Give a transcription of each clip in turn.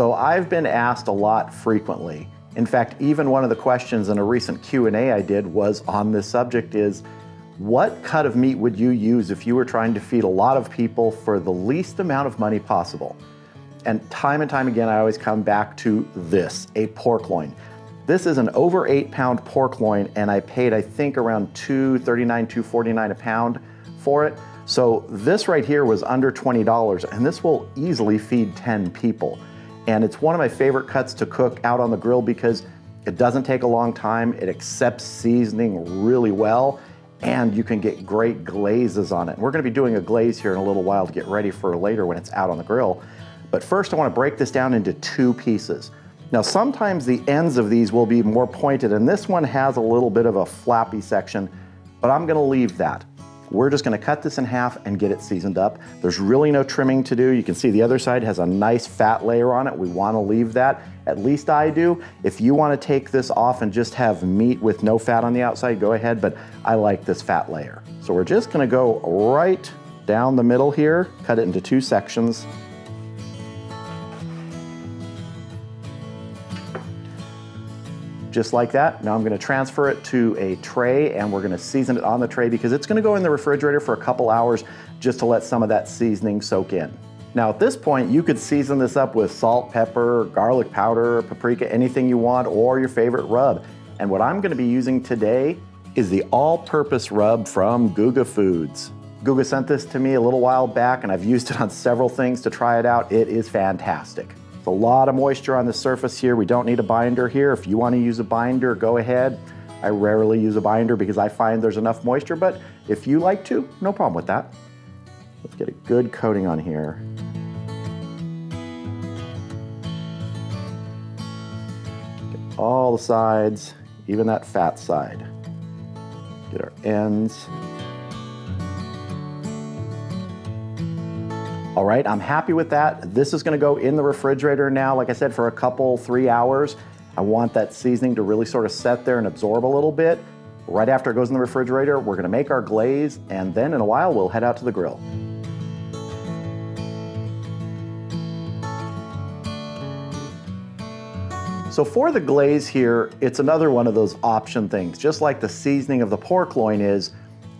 So I've been asked a lot frequently. In fact, even one of the questions in a recent Q&A I did was on this subject is, what cut of meat would you use if you were trying to feed a lot of people for the least amount of money possible? And time and time again, I always come back to this, a pork loin. This is an over eight pound pork loin and I paid, I think around 239, 249 a pound for it. So this right here was under $20 and this will easily feed 10 people. And it's one of my favorite cuts to cook out on the grill because it doesn't take a long time, it accepts seasoning really well, and you can get great glazes on it. We're gonna be doing a glaze here in a little while to get ready for later when it's out on the grill. But first I wanna break this down into two pieces. Now sometimes the ends of these will be more pointed and this one has a little bit of a flappy section, but I'm gonna leave that. We're just gonna cut this in half and get it seasoned up. There's really no trimming to do. You can see the other side has a nice fat layer on it. We wanna leave that, at least I do. If you wanna take this off and just have meat with no fat on the outside, go ahead, but I like this fat layer. So we're just gonna go right down the middle here, cut it into two sections. Just like that. Now I'm gonna transfer it to a tray and we're gonna season it on the tray because it's gonna go in the refrigerator for a couple hours just to let some of that seasoning soak in. Now at this point, you could season this up with salt, pepper, garlic powder, paprika, anything you want, or your favorite rub. And what I'm gonna be using today is the all-purpose rub from Guga Foods. Guga sent this to me a little while back and I've used it on several things to try it out. It is fantastic a lot of moisture on the surface here. We don't need a binder here. If you want to use a binder, go ahead. I rarely use a binder because I find there's enough moisture, but if you like to, no problem with that. Let's get a good coating on here. Get all the sides, even that fat side. Get our ends. All right, I'm happy with that. This is gonna go in the refrigerator now, like I said, for a couple, three hours. I want that seasoning to really sort of set there and absorb a little bit. Right after it goes in the refrigerator, we're gonna make our glaze, and then in a while, we'll head out to the grill. So for the glaze here, it's another one of those option things. Just like the seasoning of the pork loin is,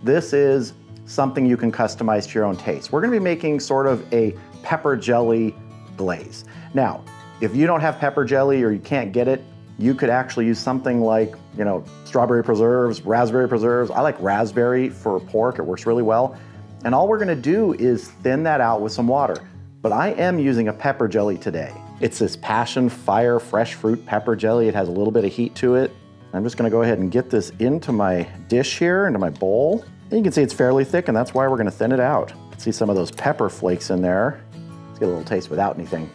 this is something you can customize to your own taste. We're gonna be making sort of a pepper jelly glaze. Now, if you don't have pepper jelly or you can't get it, you could actually use something like, you know, strawberry preserves, raspberry preserves. I like raspberry for pork, it works really well. And all we're gonna do is thin that out with some water. But I am using a pepper jelly today. It's this passion fire fresh fruit pepper jelly. It has a little bit of heat to it. I'm just gonna go ahead and get this into my dish here, into my bowl. And you can see it's fairly thick and that's why we're gonna thin it out. See some of those pepper flakes in there. Let's get a little taste without anything.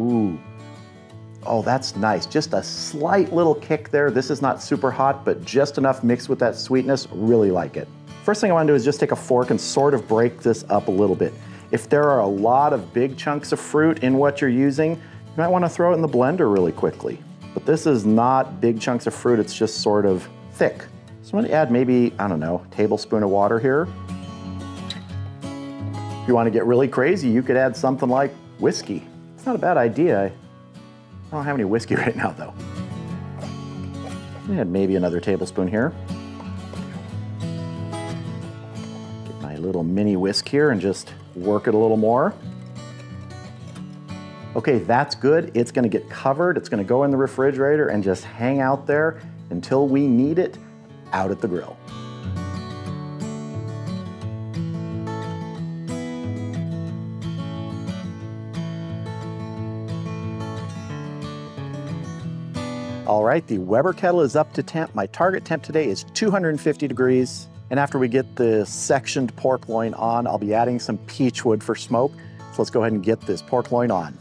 Ooh. Oh, that's nice. Just a slight little kick there. This is not super hot, but just enough mixed with that sweetness. Really like it. First thing I wanna do is just take a fork and sort of break this up a little bit. If there are a lot of big chunks of fruit in what you're using, you might wanna throw it in the blender really quickly. But this is not big chunks of fruit, it's just sort of thick. So I'm gonna add maybe, I don't know, tablespoon of water here. If you wanna get really crazy, you could add something like whiskey. It's not a bad idea. I don't have any whiskey right now though. Add maybe another tablespoon here. Get my little mini whisk here and just work it a little more. Okay, that's good. It's gonna get covered. It's gonna go in the refrigerator and just hang out there until we need it out at the grill. All right, the Weber kettle is up to temp. My target temp today is 250 degrees. And after we get the sectioned pork loin on, I'll be adding some peach wood for smoke. So let's go ahead and get this pork loin on.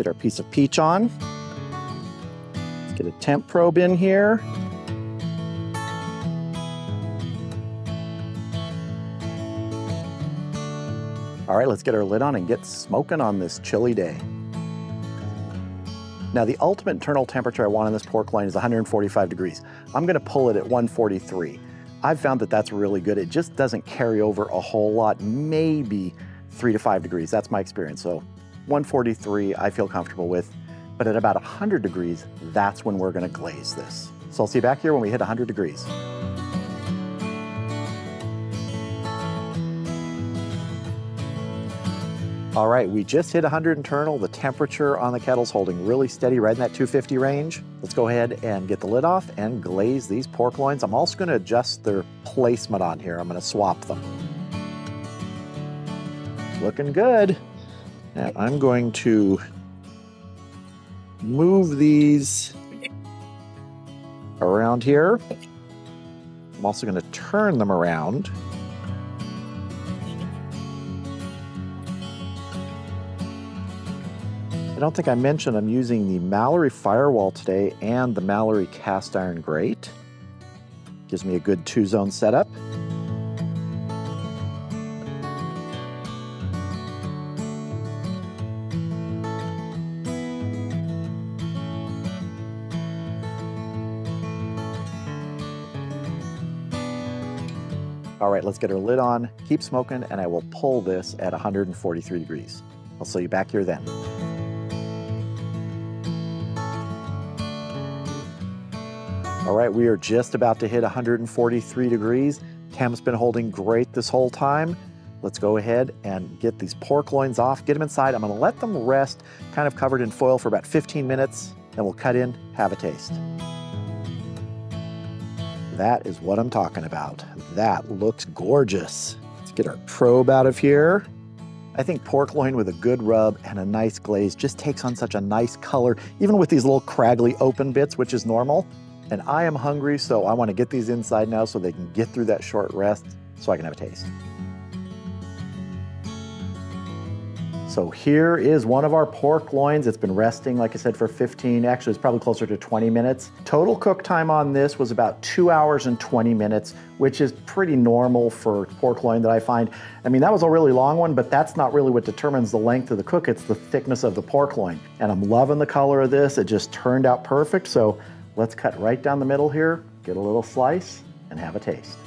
Get our piece of peach on. Let's get a temp probe in here. All right, let's get our lid on and get smoking on this chilly day. Now the ultimate internal temperature I want on this pork loin is 145 degrees. I'm gonna pull it at 143. I've found that that's really good. It just doesn't carry over a whole lot, maybe three to five degrees. That's my experience. So 143, I feel comfortable with. But at about 100 degrees, that's when we're gonna glaze this. So I'll see you back here when we hit 100 degrees. All right, we just hit 100 internal. The temperature on the kettle's holding really steady, right in that 250 range. Let's go ahead and get the lid off and glaze these pork loins. I'm also gonna adjust their placement on here. I'm gonna swap them. Looking good. Now I'm going to move these around here. I'm also gonna turn them around. I don't think I mentioned I'm using the Malory Firewall today and the Malory Cast Iron Grate. Gives me a good two-zone setup. All right, let's get our lid on, keep smoking, and I will pull this at 143 degrees. I'll see you back here then. All right, we are just about to hit 143 degrees. Tem's been holding great this whole time. Let's go ahead and get these pork loins off, get them inside. I'm gonna let them rest kind of covered in foil for about 15 minutes, then we'll cut in, have a taste. That is what I'm talking about. That looks gorgeous. Let's get our probe out of here. I think pork loin with a good rub and a nice glaze just takes on such a nice color, even with these little craggly open bits, which is normal. And I am hungry, so I wanna get these inside now so they can get through that short rest so I can have a taste. So here is one of our pork loins. It's been resting, like I said, for 15, actually it's probably closer to 20 minutes. Total cook time on this was about two hours and 20 minutes, which is pretty normal for pork loin that I find. I mean, that was a really long one, but that's not really what determines the length of the cook, it's the thickness of the pork loin. And I'm loving the color of this. It just turned out perfect. So Let's cut right down the middle here, get a little slice, and have a taste.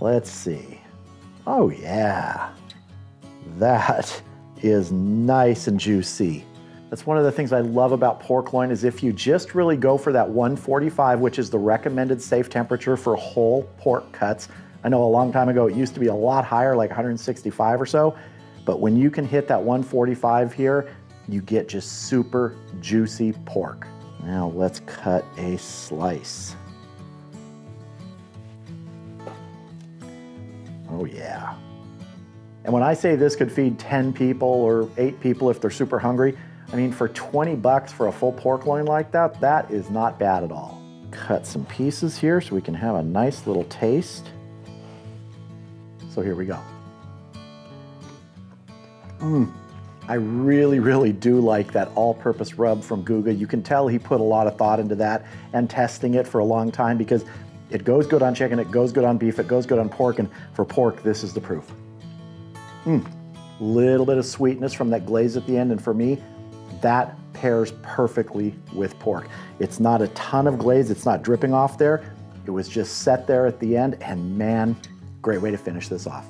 Let's see. Oh yeah, that is nice and juicy. That's one of the things I love about pork loin is if you just really go for that 145, which is the recommended safe temperature for whole pork cuts. I know a long time ago it used to be a lot higher, like 165 or so, but when you can hit that 145 here, you get just super juicy pork. Now let's cut a slice. Oh yeah. And when I say this could feed 10 people or eight people if they're super hungry, I mean for 20 bucks for a full pork loin like that, that is not bad at all. Cut some pieces here so we can have a nice little taste. So here we go. Mmm. I really, really do like that all-purpose rub from Guga. You can tell he put a lot of thought into that and testing it for a long time because it goes good on chicken, it goes good on beef, it goes good on pork, and for pork, this is the proof. Mmm, little bit of sweetness from that glaze at the end, and for me, that pairs perfectly with pork. It's not a ton of glaze, it's not dripping off there. It was just set there at the end, and man, great way to finish this off.